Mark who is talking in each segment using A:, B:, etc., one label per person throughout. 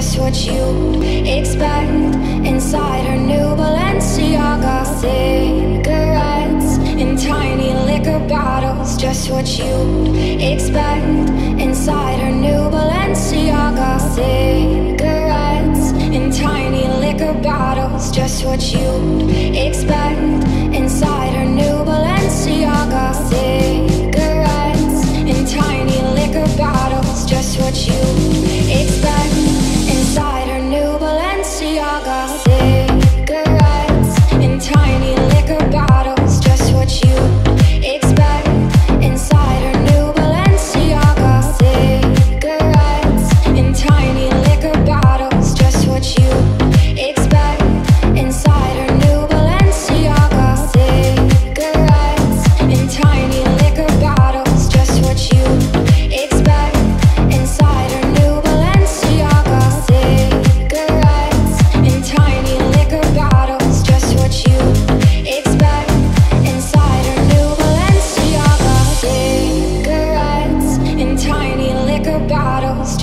A: just what you'd expect Inside her new Balenciaga cigarettes In tiny liquor bottles, just what you'd expect Inside her new Balenciaga cigarettes In tiny liquor bottles, just what you'd expect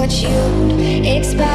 A: what you'd expect.